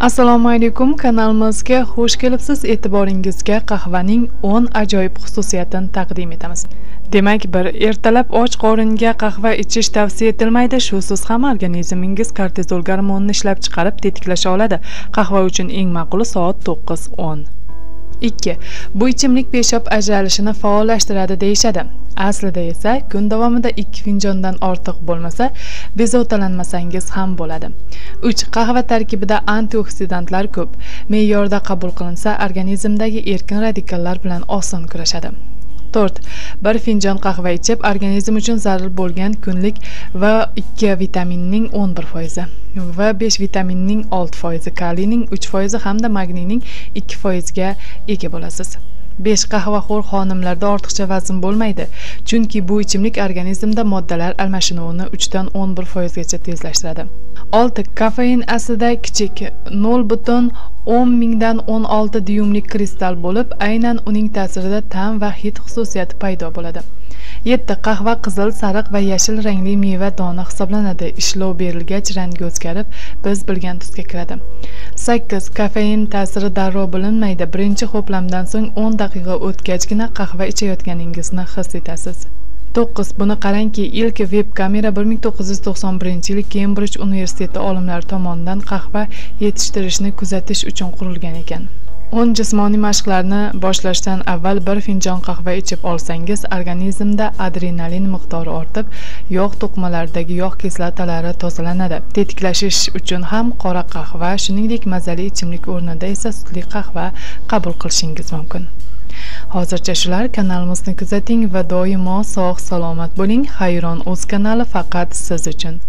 assalomu alaykum kanalimizga xush kelibsiz. E'tiboringizga qahvaning 10 ajoyib xususiyatini taqdim etamiz. Demak bir ertalab och qoringa qahva ichish tavsiya etilmaydi. Shusiz ham organizmingiz kortizol gormonini ishlab chiqarib tetiklasha oladi. Qahva uchun eng ma'quli soat 9-10 2 bu ichimlik peshob ajralishini faollashtiradi deyishadi. Aslida esa kun davomida 2 finjondan ortiq bo'lmasa bezovtalanmasangiz ham bo'ladi. 3 qahva tarkibida antioksidantlar ko'p. Me'yorda qabul qilinsa organizmdagi erkin radikallar bilan oson kurashadi. To'rt. Bir finjon qahva ichib organizm uchun zarur bo'lgan kunlik va ikki vitaminning o'n bir foizi va besh vitaminning olti foizi kaliyning uch foizi hamda magniyning ikki foiziga ega bo'lasiz. Besh qahvaxo'r xonimlarda ortiqcha vazn bo'lmaydi chunki bu ichimlik organizmda moddalar almashinuvini uchdan o'n bir foizgacha tezlashtiradi. Olti kofein aslida kichik nol butun o'n mingdan o'n olti dyumlik kristal bo'lib aynan uning ta'sirida ta'm va hid xususiyati paydo bo'ladi. Yetti qahva qizil sariq va yashil rangli meva dona hisoblanadi. Ishlov berilgach rangi o'zgarib biz bilgan tusga kiradi. Sakkiz kofein ta'siri darrov bilinmaydi birinchi ho'plamdan so'ng o'n daqiqa o'tgachgina qahva ichayotganingizni his etasiz. To'qqiz buni qarangki ilk veb kamera bir ming to'qqiz yuz to'qson birinchi yili kembrij universiteti olimlari tomonidan qahva yetishtirishni kuzatish uchun qurilgan ekan. O'n jismoniy mashqlarni boshlashdan avval bir finjon qahva ichib olsangiz organizmda adrenalin miqdori ortib yog' to'qimalaridagi yog' kislotalari tozalanadi. Tetiklashish uchun ham qora qahva shuningdek mazali ichimlik o'rnida esa sutli qahva qabul qilishingiz mumkin. Hozircha shular kanalimizni kuzating va doimo sog' salomat bo'ling. Hayron o'z kanali faqat siz uchun.